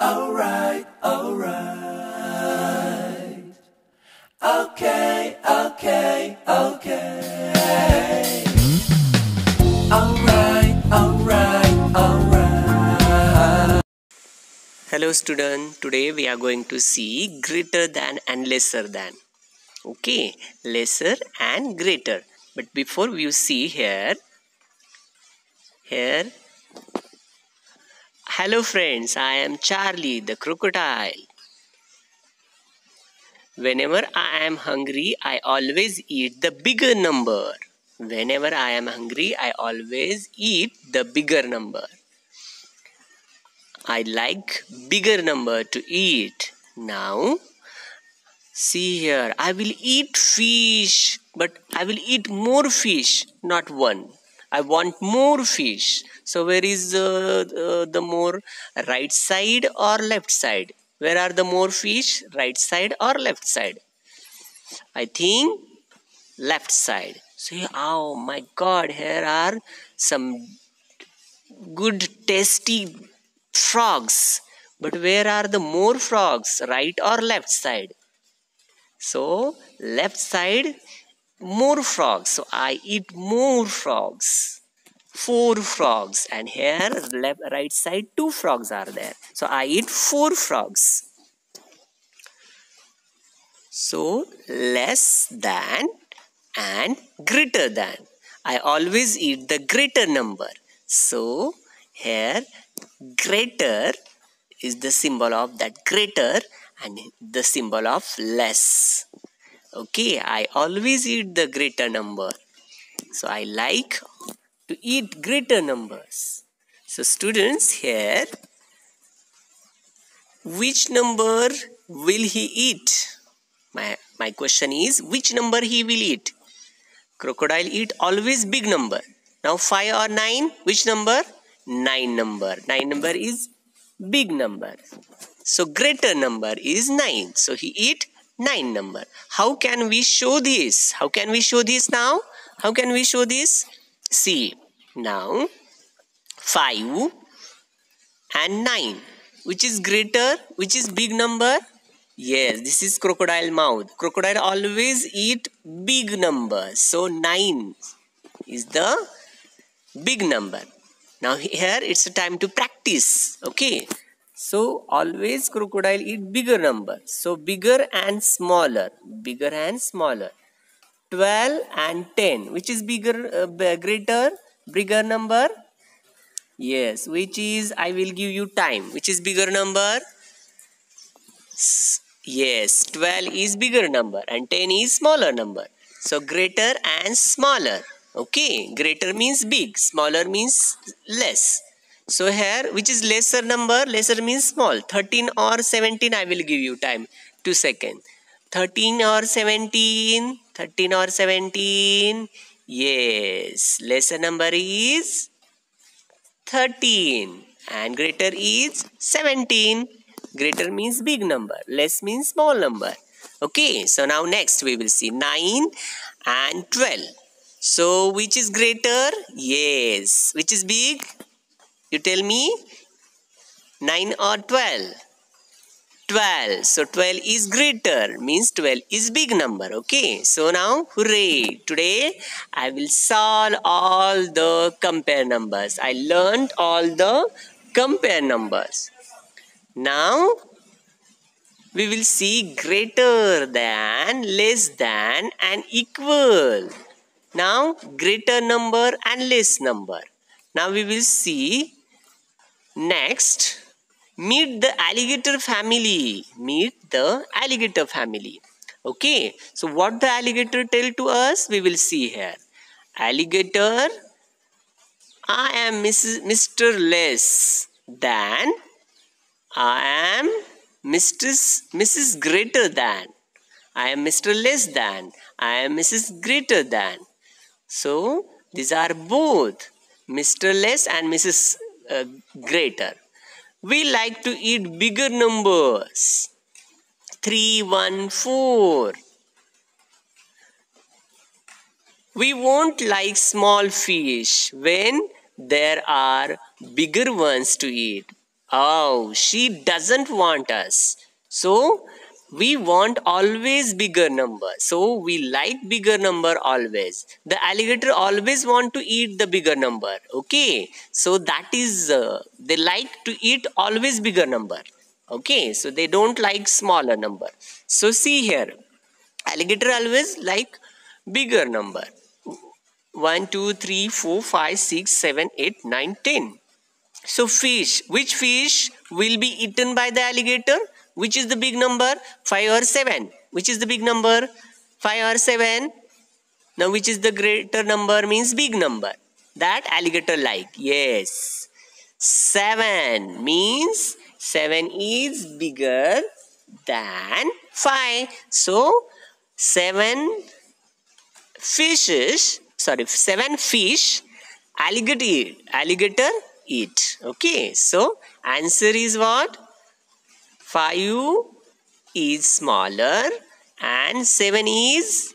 Alright, alright, alright. Okay, okay, okay. Alright, alright, alright. Hello student, today we are going to see greater than and lesser than. Okay, lesser and greater. But before we see here, here, hello friends, I am Charlie the crocodile. Whenever I am hungry, I always eat the bigger number. Whenever I am hungry, I always eat the bigger number. I like bigger number to eat. Now, see here, I will eat fish, but I will eat more fish, not one. I want more fish. So, where is uh, uh, the more right side or left side? Where are the more fish? Right side or left side? I think left side. See, oh my god, here are some good tasty frogs. But where are the more frogs? Right or left side? So, left side, more frogs. So, I eat more frogs. Four frogs. And here, left, right side, two frogs are there. So, I eat four frogs. So, less than and greater than. I always eat the greater number. So, here greater is the symbol of that greater and the symbol of less. Okay, I always eat the greater number. So, I like to eat greater numbers. So, students here, which number will he eat? My, my question is, which number he will eat? Crocodile eat always big number. Now 5 or 9, which number? 9 number. 9 number is big number. So greater number is 9. So he eat 9 number. How can we show this? How can we show this now? How can we show this? See, now 5 and 9. Which is greater? Which is big number? Yes, this is crocodile mouth. Crocodile always eat big numbers. So 9 is the big number. Now here it's a time to practice. Okay. So always crocodile eat bigger number. So bigger and smaller. Bigger and smaller. 12 and 10. Which is bigger, uh, greater, bigger number? Yes, which is, I will give you time. Which is bigger number? Yes, 12 is bigger number and 10 is smaller number. So greater and smaller. Okay, greater means big, smaller means less. So here, which is lesser number? Lesser means small. 13 or 17, I will give you time. 2 seconds. 13 or 17? 13 or 17? Yes, lesser number is 13 and greater is 17 greater means big number less means small number okay so now next we will see 9 and 12 so which is greater yes which is big you tell me? 9 or 12 12 so 12 is greater. Means 12 is big number. Okay. So now hooray! Today i will solve all the compare numbers. I learned all the compare numbers. Now we will see greater than, less than and equal. Now greater number and less number. Now we will see next meet the alligator family. Meet the alligator family. Okay. So what the alligator tell to us? We will see here. Alligator I am Mrs. Mr. Less than I am Mrs. Mrs. Greater than. I am Mr. Less than. I am Mrs. Greater than. So, these are both Mr. Less and Mrs. Uh, greater. We like to eat bigger numbers. 3, 1, 4. We won't like small fish when there are bigger ones to eat. Oh, she doesn't want us. So we want always bigger number. So we like bigger number always. The alligator always want to eat the bigger number. Okay. So that is, uh, they like to eat always bigger number. Okay. So they don't like smaller number. So see here. Alligator always like bigger number. 1, 2, 3, 4, 5, 6, 7, 8, 9, 10. So fish, which fish will be eaten by the alligator? Which is the big number? 5 or 7? Which is the big number? 5 or 7? Now which is the greater number means big number. That alligator like. Yes. 7 means 7 is bigger than 5. So 7 fishes, sorry, 7 fish alligator eat. Alligator eat. Okay. So answer is what? 5 is smaller and 7 is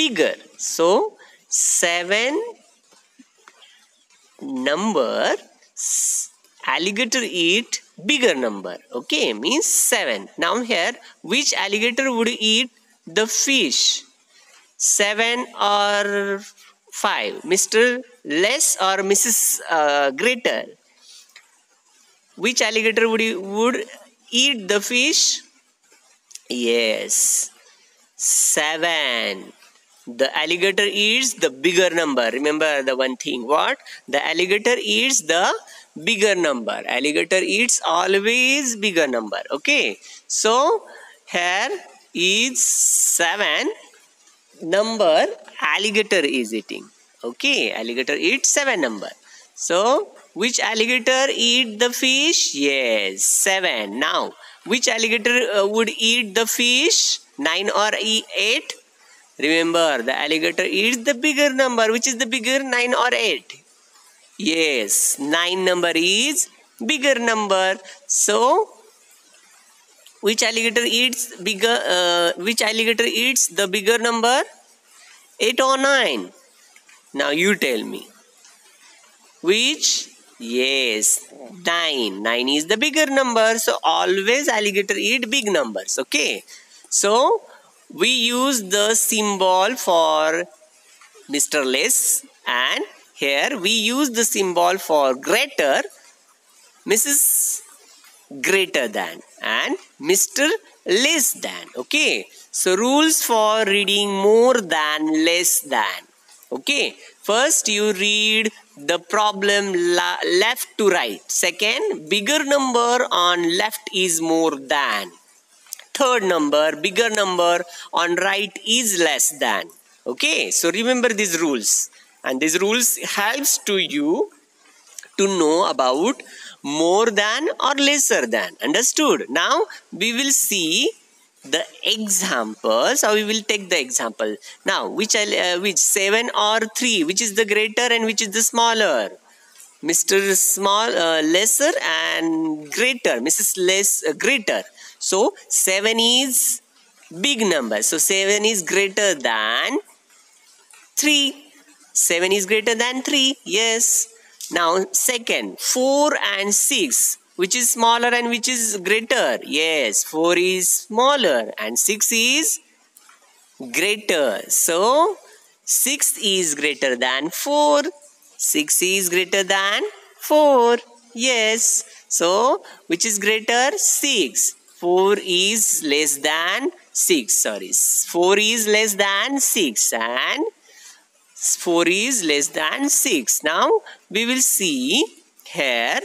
bigger. So 7 number alligator eat bigger number. Okay means 7 now here which alligator would eat the fish? 7 or 5 mr less or mrs uh, greater which alligator would you, would eat the fish? Yes. 7 the alligator eats the bigger number. Remember the one thing what? The alligator eats the bigger number. Alligator eats always bigger number. Okay. So here is 7 number alligator is eating. Okay. Alligator eats 7 number. So which alligator eat the fish yes 7 now which alligator uh, would eat the fish 9 or 8 Remember, the alligator eats the bigger number. Which is the bigger, 9 or 8? Yes, 9 number is bigger number. So, which alligator eats bigger, uh, which alligator eats the bigger number? 8 or 9? Now you tell me. Which? Yes, 9. 9 is the bigger number. So, always alligator eat big numbers. Okay. So, we use the symbol for Mr. Less and here we use the symbol for greater Mrs. greater than and Mr. less than okay so rules for reading more than less than okay first you read the problem left to right second bigger number on left is more than third number, bigger number on right is less than. Okay, so remember these rules. And these rules helps to you to know about more than or lesser than. Understood? Now, we will see the examples so we will take the example now which uh, which 7 or 3 which is the greater and which is the smaller mr small uh, lesser and greater mrs less uh, greater so 7 is big number. So 7 is greater than 3. 7 is greater than 3. Yes. Now second 4 and 6 which is smaller and which is greater. Yes 4 is smaller and 6 is greater. So 6 is greater than 4. 6 is greater than 4. Yes. So which is greater? 6. 4 is less than 6 sorry 4 is less than 6 and 4 is less than 6 now we will see here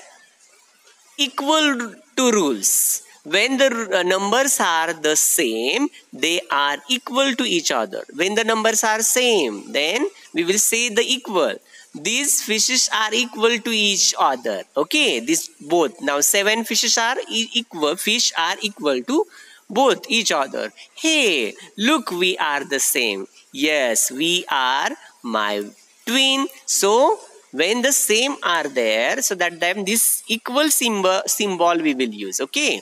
equal to rules. When the uh, numbers are the same they are equal to each other. When the numbers are same then we will say the equal. These fishes are equal to each other. Okay this both. Now seven fishes are equal fish are equal to both each other. Hey look we are the same. Yes we are my twin. So when the same are there so that then this equal symbol symbol we will use okay?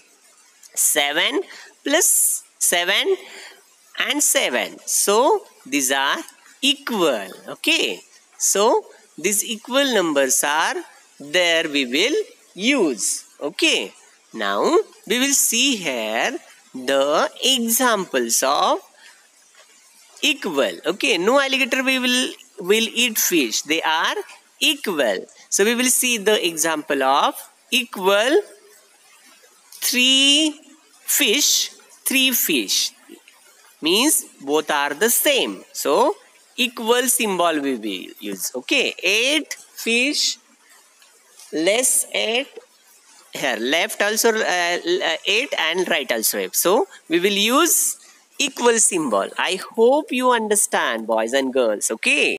7 plus 7 and 7 so these are equal okay? So these equal numbers are there we will use okay? Now we will see here the examples of equal okay? No alligator we will will eat fish. They are equal. So we will see the example of equal three fish three fish. Means both are the same. So equal symbol we will use. Okay eight fish less eight here left also uh, 8 and right also. 8 so we will use equal symbol. I hope you understand boys and girls. Okay